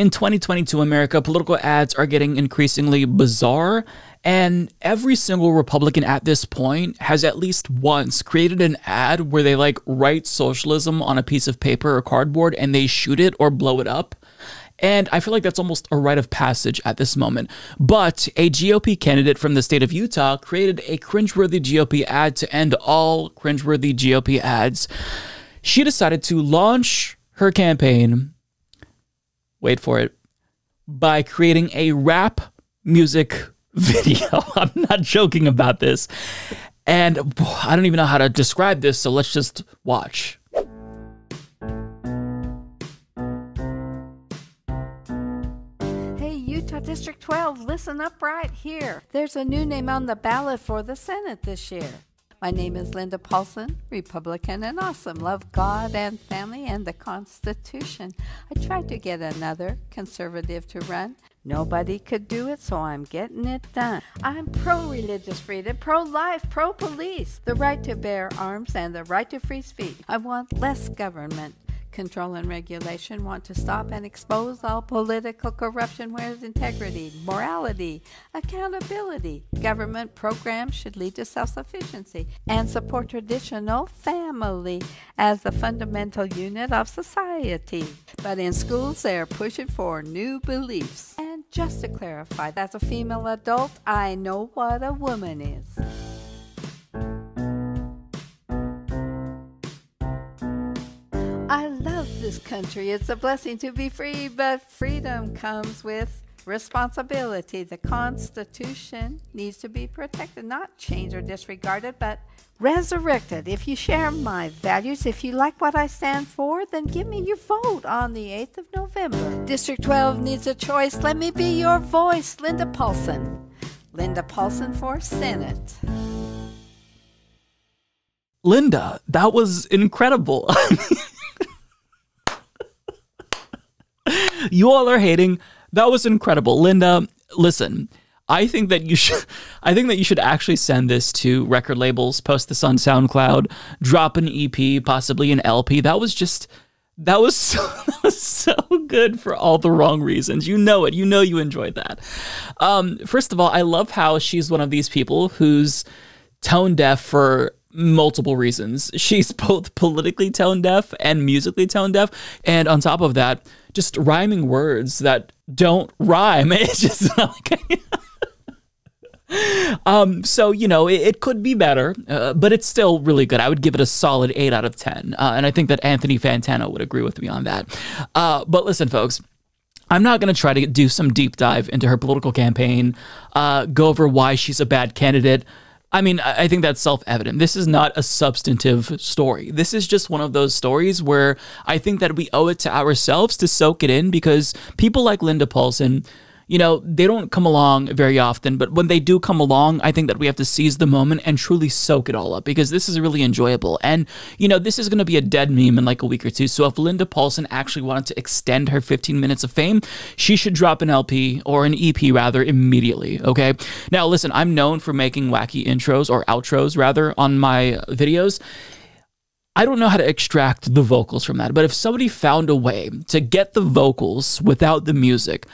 In 2022 America, political ads are getting increasingly bizarre, and every single Republican at this point has at least once created an ad where they like write socialism on a piece of paper or cardboard and they shoot it or blow it up. And I feel like that's almost a rite of passage at this moment. But a GOP candidate from the state of Utah created a cringeworthy GOP ad to end all cringeworthy GOP ads. She decided to launch her campaign, wait for it, by creating a rap music video. I'm not joking about this. And I don't even know how to describe this, so let's just watch. Hey, Utah District 12, listen up right here. There's a new name on the ballot for the Senate this year. My name is Linda Paulson, Republican and awesome. Love God and family and the Constitution. I tried to get another conservative to run. Nobody could do it, so I'm getting it done. I'm pro religious freedom, pro life, pro police, the right to bear arms, and the right to free speech. I want less government control and regulation want to stop and expose all political corruption where's integrity, morality, accountability. Government programs should lead to self sufficiency and support traditional family as the fundamental unit of society. But in schools, they're pushing for new beliefs. And just to clarify, as a female adult, I know what a woman is. This country. It's a blessing to be free, but freedom comes with responsibility. The Constitution needs to be protected, not changed or disregarded, but resurrected. If you share my values, if you like what I stand for, then give me your vote on the 8th of November. District 12 needs a choice. Let me be your voice, Linda Paulson. Linda Paulson for Senate. Linda, that was incredible. you all are hating. That was incredible. Linda, listen. I think that you should I think that you should actually send this to record labels, post this on SoundCloud, drop an EP, possibly an LP. That was just that was so, that was so good for all the wrong reasons. You know it. You know you enjoyed that. Um, first of all, I love how she's one of these people who's tone deaf for multiple reasons. She's both politically tone deaf and musically tone deaf. And on top of that, just rhyming words that don't rhyme. It's just like. um, so you know it, it could be better, uh, but it's still really good. I would give it a solid eight out of ten, uh, and I think that Anthony Fantano would agree with me on that. Uh, but listen, folks. I'm not going to try to do some deep dive into her political campaign, uh, go over why she's a bad candidate. I mean, I think that's self evident. This is not a substantive story. This is just one of those stories where I think that we owe it to ourselves to soak it in because people like Linda Paulson you know, they don't come along very often, but when they do come along, I think that we have to seize the moment and truly soak it all up because this is really enjoyable. And, you know, this is going to be a dead meme in like a week or two. So if Linda Paulson actually wanted to extend her 15 minutes of fame, she should drop an LP or an EP rather immediately. Okay. Now, listen, I'm known for making wacky intros or outros rather on my videos. I don't know how to extract the vocals from that, but if somebody found a way to get the vocals without the music,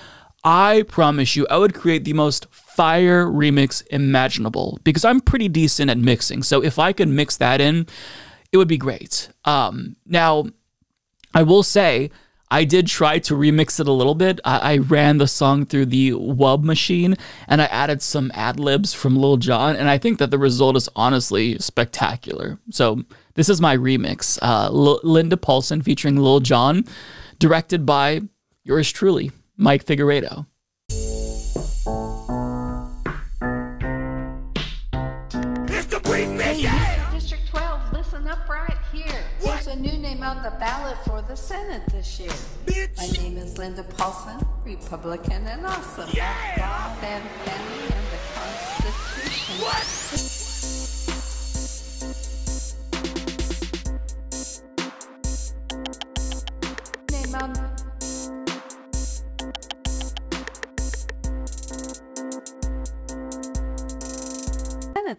I promise you, I would create the most fire remix imaginable because I'm pretty decent at mixing. So if I could mix that in, it would be great. Um, now, I will say, I did try to remix it a little bit. I, I ran the song through the Wub machine and I added some ad libs from Lil Jon, and I think that the result is honestly spectacular. So, this is my remix uh, L- Linda Paulson featuring Lil Jon, directed by yours truly. Mike Figueredo. District 12, listen up right here. There's a new name on the ballot for the Senate this year. Bitch. My name is Linda Paulson, Republican and awesome. Yeah. God and family and the Constitution. What?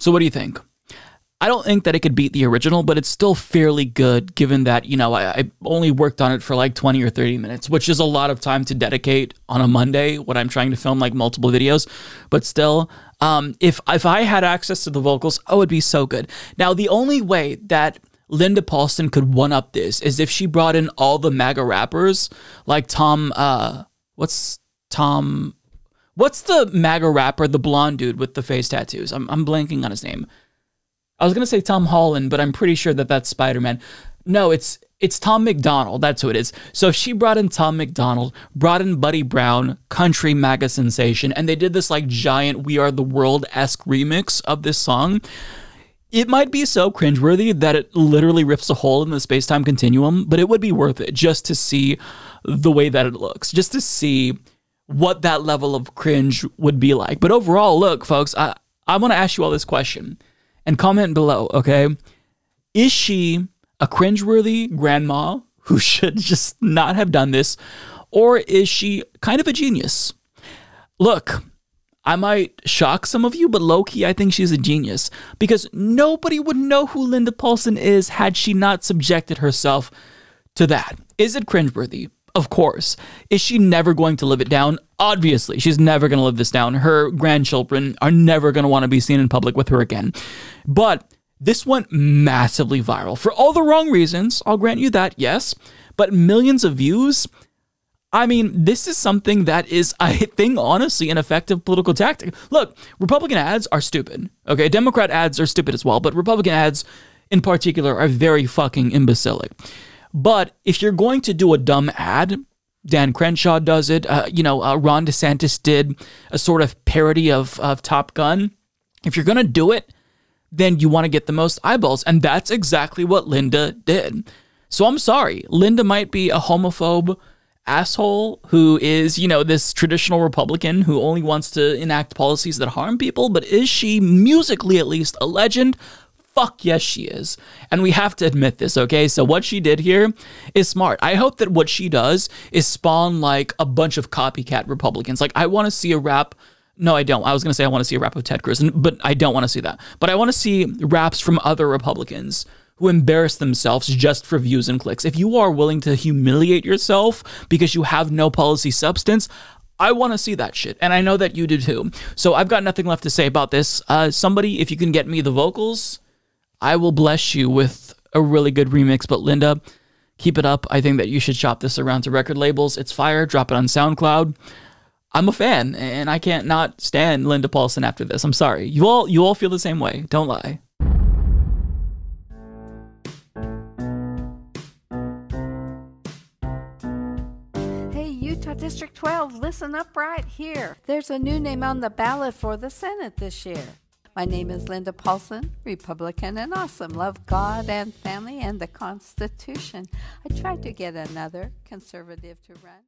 So, what do you think? I don't think that it could beat the original, but it's still fairly good given that, you know, I, I, only worked on it for like 20 or 30 minutes, which is a lot of time to dedicate on a Monday when I'm trying to film like multiple videos. But still, um, if, if I had access to the vocals, oh, it would be so good. Now, the only way that Linda Paulson could one up this is if she brought in all the MAGA rappers like Tom, uh, what's Tom? What's the MAGA rapper, the blonde dude with the face tattoos? I'm, I'm blanking on his name. I was gonna say Tom Holland, but I'm pretty sure that that's Spider Man. No, it's it's Tom MacDonald. That's who it is. So if she brought in Tom MacDonald, brought in Buddy Brown, country MAGA sensation, and they did this like giant "We Are the World" esque remix of this song. It might be so cringeworthy that it literally rips a hole in the space time continuum, but it would be worth it just to see the way that it looks, just to see what that level of cringe would be like. But overall, look, folks, I, I want to ask you all this question and comment below, okay? Is she a cringeworthy grandma who should just not have done this? Or is she kind of a genius? Look, I might shock some of you, but low key, I think she's a genius because nobody would know who Linda Paulson is had she not subjected herself to that. Is it cringeworthy? Of course. Is she never going to live it down? Obviously, she's never going to live this down. Her grandchildren are never going to want to be seen in public with her again. But this went massively viral for all the wrong reasons. I'll grant you that, yes. But millions of views. I mean, this is something that is, I think, honestly, an effective political tactic. Look, Republican ads are stupid. Okay, Democrat ads are stupid as well, but Republican ads in particular are very fucking imbecilic. But if you're going to do a dumb ad, Dan Crenshaw does it. Uh, you know, uh, Ron DeSantis did a sort of parody of, of Top Gun. If you're going to do it, then you want to get the most eyeballs. And that's exactly what Linda did. So I'm sorry. Linda might be a homophobe asshole who is, you know, this traditional Republican who only wants to enact policies that harm people. But is she, musically at least, a legend? Fuck yes, she is. And we have to admit this, okay? So, what she did here is smart. I hope that what she does is spawn like a bunch of copycat Republicans. Like, I want to see a rap. No, I don't. I was going to say I want to see a rap of Ted Cruz, but I don't want to see that. But I want to see raps from other Republicans who embarrass themselves just for views and clicks. If you are willing to humiliate yourself because you have no policy substance, I want to see that shit. And I know that you do too. So I've got nothing left to say about this. Uh, somebody, if you can get me the vocals, I will bless you with a really good remix. But Linda, keep it up. I think that you should shop this around to record labels. It's fire. Drop it on SoundCloud. I'm a fan, and I can't not stand Linda Paulson after this. I'm sorry. You all you all feel the same way. Don't lie. Hey, Utah District 12, listen up right here. There's a new name on the ballot for the Senate this year. My name is Linda Paulson, Republican and awesome. Love God and family and the Constitution. I tried to get another conservative to run.